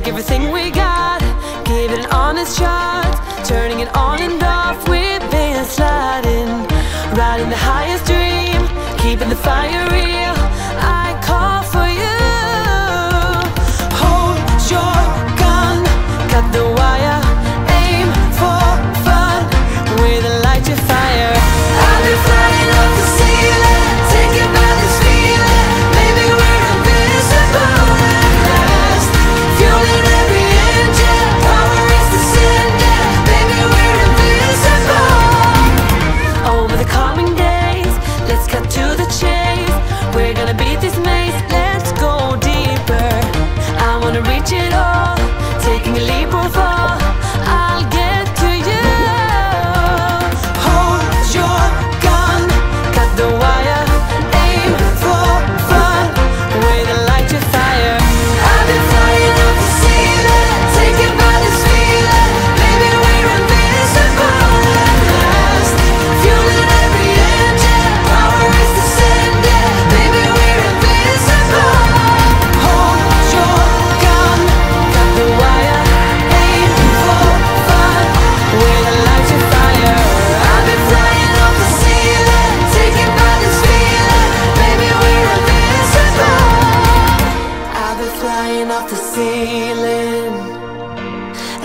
take everything we got, give it an honest shot, turning it on and off.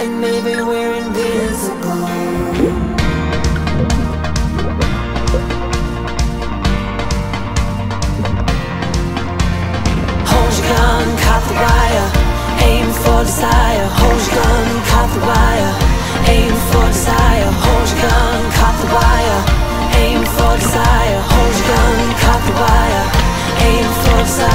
maybe we're invisible. Hold your gun, cut the wire, aim for desire. Hold your gun, cut the wire, aim for desire. Hold your gun, cut the wire, aim for desire. Hold your gun, cut the wire, aim for desire.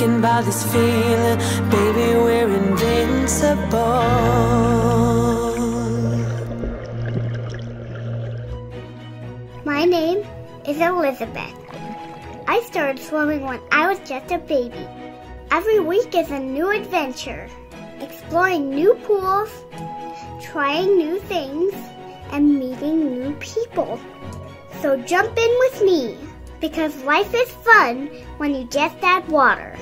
this feeling. Baby, we're invincible. My name is Elizabeth. I started swimming when I was just a baby. Every week is a new adventure, exploring new pools, trying new things, and meeting new people. So jump in with me. Because life is fun when you just add water.